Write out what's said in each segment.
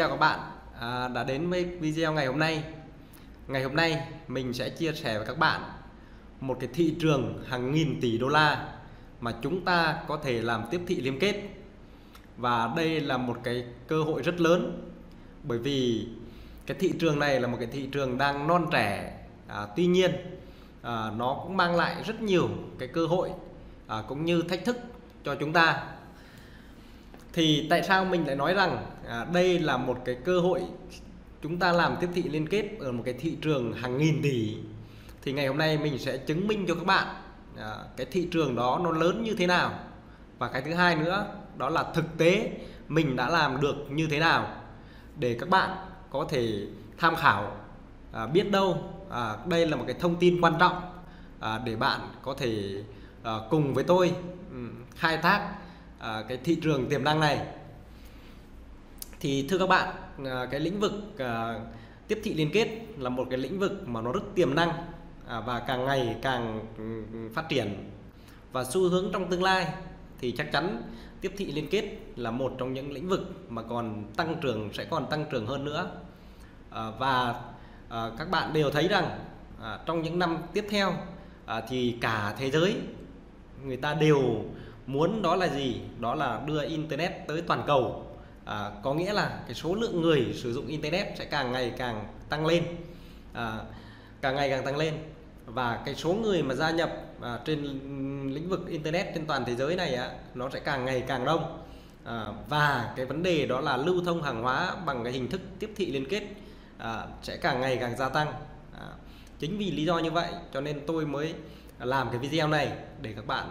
chào các bạn. À, đã đến với video ngày hôm nay. Ngày hôm nay mình sẽ chia sẻ với các bạn một cái thị trường hàng nghìn tỷ đô la mà chúng ta có thể làm tiếp thị liên kết. Và đây là một cái cơ hội rất lớn bởi vì cái thị trường này là một cái thị trường đang non trẻ. À, tuy nhiên à, nó cũng mang lại rất nhiều cái cơ hội à, cũng như thách thức cho chúng ta thì tại sao mình lại nói rằng à, đây là một cái cơ hội chúng ta làm tiếp thị liên kết ở một cái thị trường hàng nghìn tỷ? Thì ngày hôm nay mình sẽ chứng minh cho các bạn à, cái thị trường đó nó lớn như thế nào. Và cái thứ hai nữa đó là thực tế mình đã làm được như thế nào để các bạn có thể tham khảo à, biết đâu à, đây là một cái thông tin quan trọng à, để bạn có thể à, cùng với tôi um, khai thác à, cái thị trường tiềm năng này. Thì thưa các bạn à, cái lĩnh vực à, tiếp thị liên kết là một cái lĩnh vực mà nó rất tiềm năng à, và càng ngày càng ừ, phát triển. Và xu hướng trong tương lai thì chắc chắn tiếp thị liên kết là một trong những lĩnh vực mà còn tăng trưởng sẽ còn tăng trưởng hơn nữa. À, và à, các bạn đều thấy rằng à, trong những năm tiếp theo à, thì cả thế giới người ta đều muốn đó là gì? Đó là đưa internet tới toàn cầu. À, có nghĩa là cái số lượng người sử dụng internet sẽ càng ngày càng tăng lên. À, càng ngày càng tăng lên. Và cái số người mà gia nhập à, trên lĩnh vực internet trên toàn thế giới này á, nó sẽ càng ngày càng đông. À, và cái vấn đề đó là lưu thông hàng hóa bằng cái hình thức tiếp thị liên kết à, sẽ càng ngày càng gia tăng. À, chính vì lý do như vậy cho nên tôi mới làm cái video này để các bạn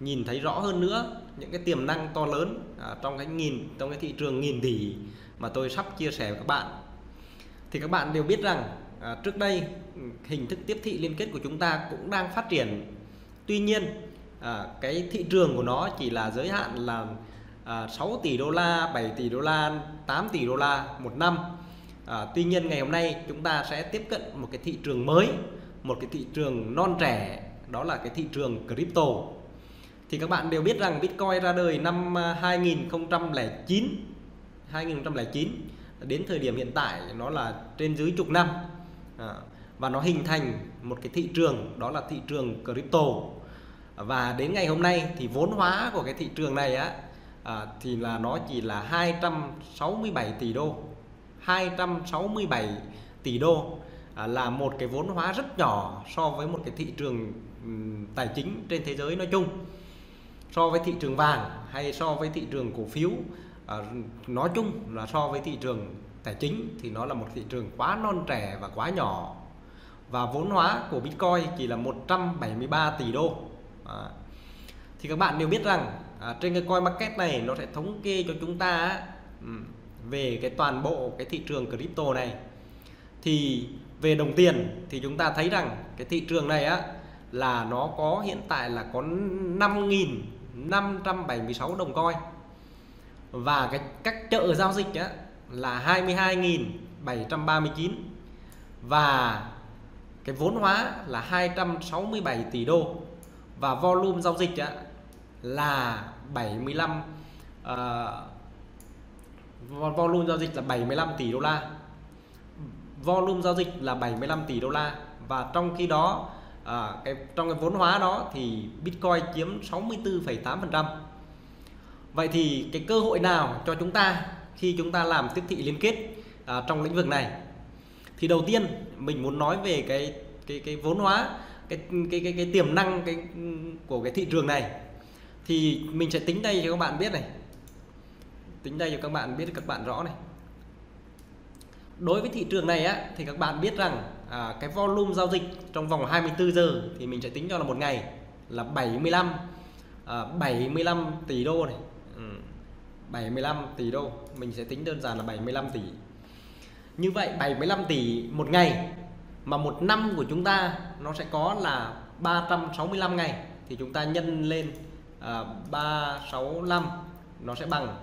nhìn thấy rõ hơn nữa những cái tiềm năng to lớn à, trong cái nghìn trong cái thị trường nghìn tỷ mà tôi sắp chia sẻ với các bạn. Thì các bạn đều biết rằng à, trước đây ừ, hình thức tiếp thị liên kết của chúng ta cũng đang phát triển. Tuy nhiên à, cái thị trường của nó chỉ là giới hạn là à, 6 tỷ đô la 7 tỷ đô la 8 tỷ đô la một năm. À, tuy nhiên ngày hôm nay chúng ta sẽ tiếp cận một cái thị trường mới một cái thị trường non trẻ đó là cái thị trường crypto thì các bạn đều biết rằng Bitcoin ra đời năm à, 2009 2009 đến thời điểm hiện tại nó là trên dưới chục năm. À, và nó hình thành một cái thị trường đó là thị trường crypto. Và đến ngày hôm nay thì vốn hóa của cái thị trường này á à, thì là nó chỉ là 267 tỷ đô. 267 tỷ đô à, là một cái vốn hóa rất nhỏ so với một cái thị trường tài chính trên thế giới nói chung so với thị trường vàng hay so với thị trường cổ phiếu à, nói chung là so với thị trường tài chính thì nó là một thị trường quá non trẻ và quá nhỏ. Và vốn hóa của Bitcoin chỉ là 173 tỷ đô. À, thì các bạn đều biết rằng à, trên cái coin market này nó sẽ thống kê cho chúng ta ừ, về cái toàn bộ cái thị trường crypto này. Thì về đồng tiền thì chúng ta thấy rằng cái thị trường này á là nó có hiện tại là có 576 đồng coin và cái các chợ giao dịch á là 22.739 và cái vốn hóa là 267 tỷ đô. Và volume giao dịch á, là 75 uh, ờ, volume giao dịch là 75 tỷ đô la. Volume giao dịch là 75 tỷ đô la. Và trong khi đó à, cái trong cái vốn hóa đó thì Bitcoin chiếm 64,8% vậy thì cái cơ hội nào cho chúng ta khi chúng ta làm tiếp thị liên kết à, trong lĩnh vực này? Thì đầu tiên mình muốn nói về cái cái cái vốn hóa cái cái cái, cái tiềm năng cái của cái thị trường này. Thì mình sẽ tính đây cho các bạn biết này. Tính đây cho các bạn biết các bạn rõ này đối với thị trường này á thì các bạn biết rằng à, cái volume giao dịch trong vòng 24 giờ thì mình sẽ tính cho là một ngày là 75 à, 75 tỷ đô này. Ừ, 75 tỷ đô. Mình sẽ tính đơn giản là 75 tỷ. Như vậy 75 tỷ một ngày mà một năm của chúng ta nó sẽ có là 365 ngày thì chúng ta nhân lên à, 365 nó sẽ bằng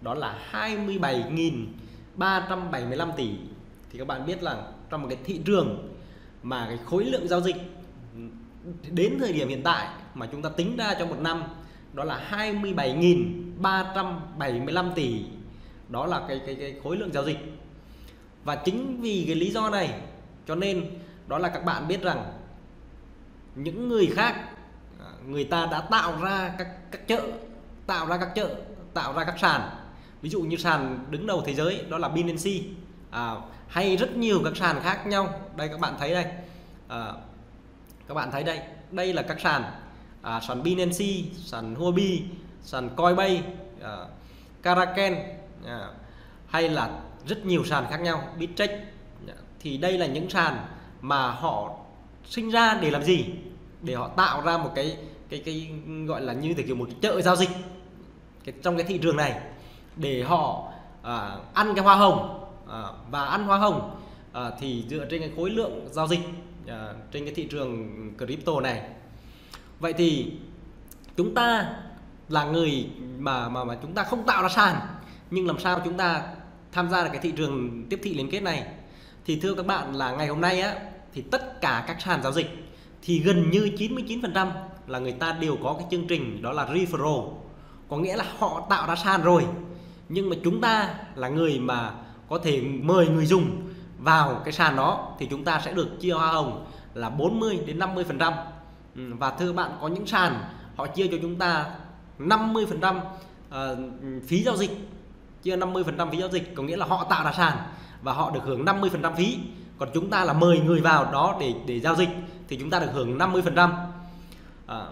đó là 27.000 27.375 tỷ. Thì các bạn biết là trong một cái thị trường mà cái khối lượng giao dịch đến thời điểm hiện tại mà chúng ta tính ra cho một năm, đó là 27.375 tỷ. Đó là cái cái cái khối lượng giao dịch. Và chính vì cái lý do này, cho nên đó là các bạn biết rằng những người khác, người ta đã tạo ra các các chợ, tạo ra các chợ, tạo ra các sàn ví dụ như sàn đứng đầu thế giới đó là Binance à, hay rất nhiều các sàn khác nhau. Đây các bạn thấy đây. À, các bạn thấy đây. Đây là các sàn. À, sàn Binance sàn Huobi sàn Coinbase à, Karaken à, hay là rất nhiều sàn khác nhau. Bittrex. À, thì đây là những sàn mà họ sinh ra để làm gì? Để họ tạo ra một cái cái cái gọi là như kiểu một chợ giao dịch. Cái, trong cái thị trường này để họ à, ăn cái hoa hồng à, và ăn hoa hồng à, thì dựa trên cái khối lượng giao dịch à, trên cái thị trường crypto này. Vậy thì chúng ta là người mà mà mà chúng ta không tạo ra sàn nhưng làm sao chúng ta tham gia được cái thị trường tiếp thị liên kết này? Thì thưa các bạn là ngày hôm nay á thì tất cả các sàn giao dịch thì gần như 99% là người ta đều có cái chương trình đó là referral. Có nghĩa là họ tạo ra sàn rồi nhưng mà chúng ta là người mà có thể mời người dùng vào cái sàn đó thì chúng ta sẽ được chia hoa hồng là 40 đến 50 phần trăm. Ừ, và thưa bạn có những sàn họ chia cho chúng ta 50 phần trăm ờ, phí giao dịch. Chia 50 phần trăm phí giao dịch có nghĩa là họ tạo ra sàn và họ được hưởng 50 phần trăm phí. Còn chúng ta là mời người vào đó để để giao dịch thì chúng ta được hưởng 50 phần trăm. À,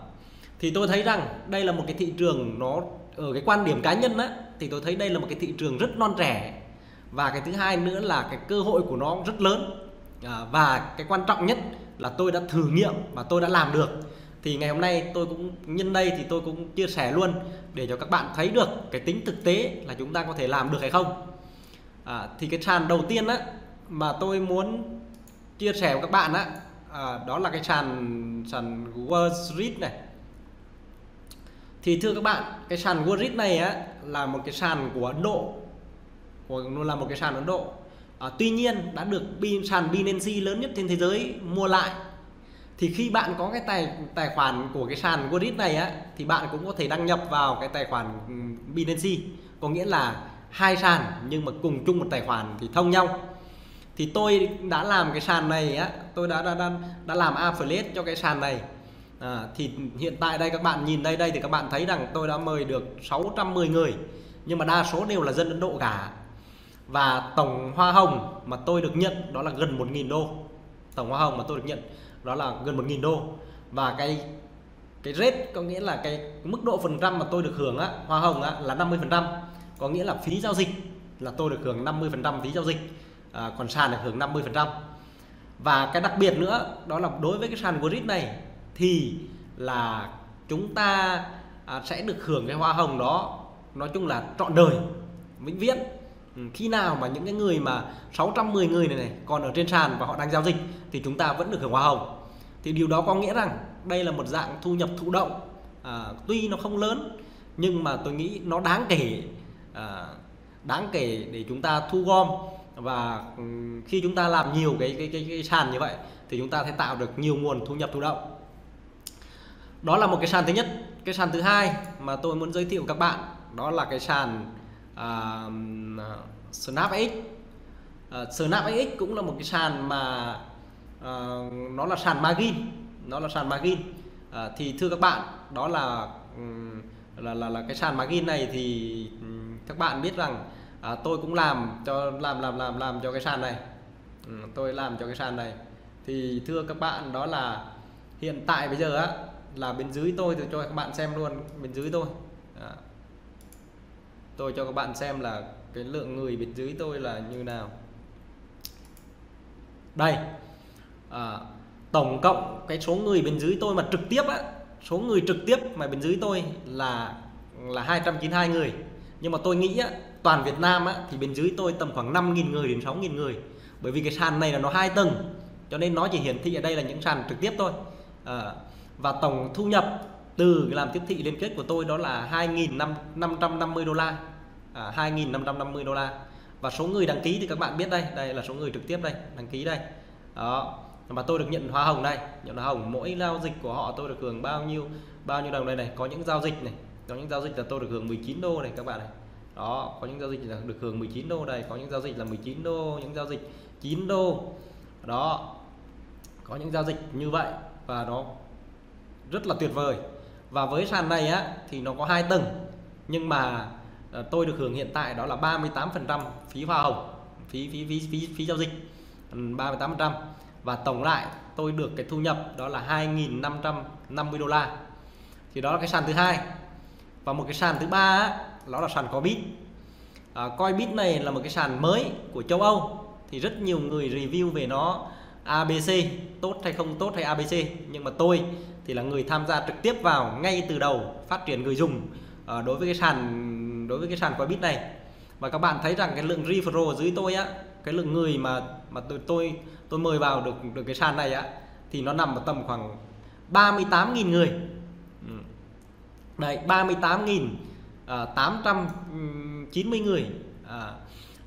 thì tôi thấy rằng đây là một cái thị trường nó ở cái quan điểm cá nhân á thì tôi thấy đây là một cái thị trường rất non trẻ. Và cái thứ hai nữa là cái cơ hội của nó rất lớn. À, và cái quan trọng nhất là tôi đã thử nghiệm và tôi đã làm được. Thì ngày hôm nay tôi cũng nhân đây thì tôi cũng chia sẻ luôn để cho các bạn thấy được cái tính thực tế là chúng ta có thể làm được hay không. À, thì cái sàn đầu tiên á mà tôi muốn chia sẻ với các bạn á à, đó là cái sàn sàn Wall Street này thì thưa các bạn cái sàn Wall này á là một cái sàn của Ấn Độ. Của là một cái sàn Ấn Độ. À, tuy nhiên đã được sàn Binance lớn nhất trên thế giới mua lại. Thì khi bạn có cái tài tài khoản của cái sàn Wall này á thì bạn cũng có thể đăng nhập vào cái tài khoản Binance. Có nghĩa là hai sàn nhưng mà cùng chung một tài khoản thì thông nhau. Thì tôi đã làm cái sàn này á tôi đã đã đã, đã làm affiliate cho cái sàn này à, thì hiện tại đây các bạn nhìn đây đây thì các bạn thấy rằng tôi đã mời được 610 người. Nhưng mà đa số đều là dân Ấn Độ cả. Và tổng hoa hồng mà tôi được nhận đó là gần 1.000 đô. Tổng hoa hồng mà tôi được nhận đó là gần 1.000 đô. Và cái cái rate có nghĩa là cái mức độ phần trăm mà tôi được hưởng á hoa hồng á là 50 phần trăm. Có nghĩa là phí giao dịch là tôi được hưởng 50 phần trăm phí giao dịch. À, còn sàn được hưởng 50 phần trăm. Và cái đặc biệt nữa đó là đối với cái sàn grid này thì là chúng ta à, sẽ được hưởng cái hoa hồng đó nói chung là trọn đời vĩnh viễn. Ừ, khi nào mà những cái người mà 610 người này này còn ở trên sàn và họ đang giao dịch thì chúng ta vẫn được hưởng hoa hồng. Thì điều đó có nghĩa rằng đây là một dạng thu nhập thụ động à, tuy nó không lớn nhưng mà tôi nghĩ nó đáng kể à, đáng kể để chúng ta thu gom. Và ừ, khi chúng ta làm nhiều cái cái cái, cái sàn như vậy thì chúng ta sẽ tạo được nhiều nguồn thu nhập thụ động đó là một cái sàn thứ nhất cái sàn thứ hai mà tôi muốn giới thiệu các bạn. Đó là cái sàn à, uh, SnapX uh, à, SnapX cũng là một cái sàn mà uh, nó là sàn margin nó là sàn margin. Uh, thì thưa các bạn đó là um, là là là cái sàn margin này thì um, các bạn biết rằng uh, tôi cũng làm cho làm làm làm làm cho cái sàn này. Um, tôi làm cho cái sàn này. Thì thưa các bạn đó là hiện tại bây giờ á là bên dưới tôi tôi cho các bạn xem luôn bên dưới tôi. À. tôi cho các bạn xem là cái lượng người bên dưới tôi là như nào. Đây. À, tổng cộng cái số người bên dưới tôi mà trực tiếp á số người trực tiếp mà bên dưới tôi là là 292 người. Nhưng mà tôi nghĩ á, toàn Việt Nam á, thì bên dưới tôi tầm khoảng 5.000 người đến 6.000 người. Bởi vì cái sàn này là nó hai tầng cho nên nó chỉ hiển thị ở đây là những sàn trực tiếp thôi. À, và tổng thu nhập từ làm tiếp thị liên kết của tôi đó là 2.550 đô la. À, 2.550 đô la. Và số người đăng ký thì các bạn biết đây đây là số người trực tiếp đây đăng ký đây. Đó. Mà tôi được nhận hoa hồng đây. Nhận hoa hồng mỗi giao dịch của họ tôi được hưởng bao nhiêu bao nhiêu đồng đây này. Có những giao dịch này có những giao dịch là tôi được hưởng 19 đô này các bạn này. Đó có những giao dịch là được hưởng 19 đô đây có những giao dịch là 19 đô những giao dịch 9 đô. Đó. Có những giao dịch như vậy và nó rất là tuyệt vời. Và với sàn này á thì nó có hai tầng. Nhưng mà ờ, tôi được hưởng hiện tại đó là 38% phí hoa hồng phí phí phí phí phí giao dịch. Ừ, 38% và tổng lại tôi được cái thu nhập đó là 2.550 đô la. Thì đó là cái sàn thứ hai. Và một cái sàn thứ ba á, đó là sàn Coinbit. À, Coinbit này là một cái sàn mới của châu Âu. Thì rất nhiều người review về nó ABC tốt hay không tốt hay ABC nhưng mà tôi thì là người tham gia trực tiếp vào ngay từ đầu phát triển người dùng uh, đối với cái sàn đối với cái sàn Coinbit này. Và các bạn thấy rằng cái lượng referral dưới tôi á cái lượng người mà mà tôi tôi tôi mời vào được được cái sàn này á thì nó nằm ở tầm khoảng 38.000 người. Ừ. đấy 38.890 ờ, người à,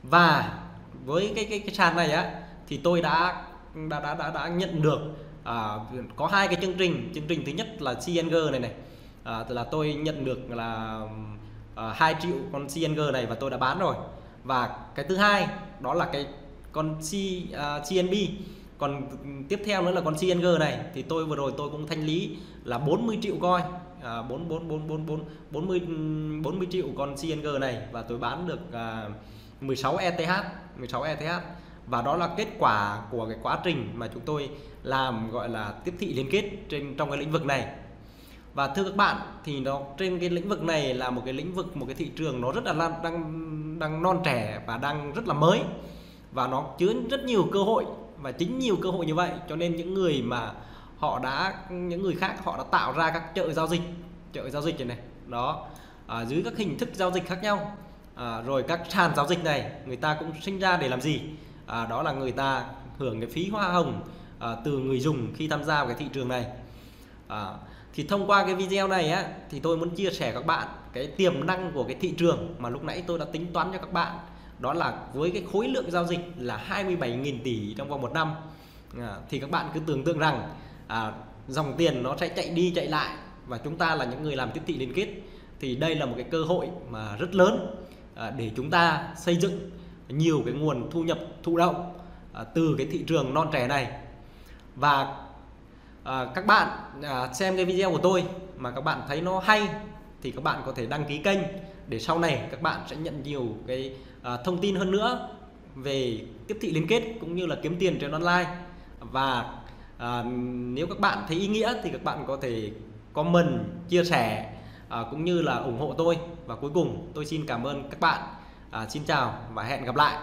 và với cái cái cái sàn này á thì tôi đã đã đã đã, đã nhận được à, có hai cái chương trình. Chương trình thứ nhất là CNG này này. À, tức là tôi nhận được là à, 2 triệu con CNG này và tôi đã bán rồi. Và cái thứ hai đó là cái con C, à, uh, CNB còn tiếp theo nữa là con CNG này. Thì tôi vừa rồi tôi cũng thanh lý là 40 triệu coi à, 4 4 4 4 4 40 40 triệu con CNG này. Và tôi bán được à, 16 ETH 16 ETH và đó là kết quả của cái quá trình mà chúng tôi làm gọi là tiếp thị liên kết trên trong cái lĩnh vực này. Và thưa các bạn thì nó trên cái lĩnh vực này là một cái lĩnh vực một cái thị trường nó rất là đang đang non trẻ và đang rất là mới. Và nó chứa rất nhiều cơ hội và chính nhiều cơ hội như vậy. Cho nên những người mà họ đã những người khác họ đã tạo ra các chợ giao dịch chợ giao dịch này này đó à, dưới các hình thức giao dịch khác nhau. À, rồi các sàn giao dịch này người ta cũng sinh ra để làm gì? À, đó là người ta hưởng cái phí hoa hồng à, từ người dùng khi tham gia vào cái thị trường này. À, thì thông qua cái video này á thì tôi muốn chia sẻ các bạn cái tiềm năng của cái thị trường mà lúc nãy tôi đã tính toán cho các bạn. Đó là với cái khối lượng giao dịch là 27.000 tỷ trong vòng một năm. À, thì các bạn cứ tưởng tượng rằng à, dòng tiền nó sẽ chạy đi chạy lại và chúng ta là những người làm tiếp thị liên kết. Thì đây là một cái cơ hội mà rất lớn à, để chúng ta xây dựng nhiều cái nguồn thu nhập thụ động à, từ cái thị trường non trẻ này. Và à, các bạn à, xem cái video của tôi mà các bạn thấy nó hay thì các bạn có thể đăng ký kênh để sau này các bạn sẽ nhận nhiều cái à, thông tin hơn nữa về tiếp thị liên kết cũng như là kiếm tiền trên online. Và à, nếu các bạn thấy ý nghĩa thì các bạn có thể comment chia sẻ à, cũng như là ủng hộ tôi. Và cuối cùng tôi xin cảm ơn các bạn à, xin chào và hẹn gặp lại.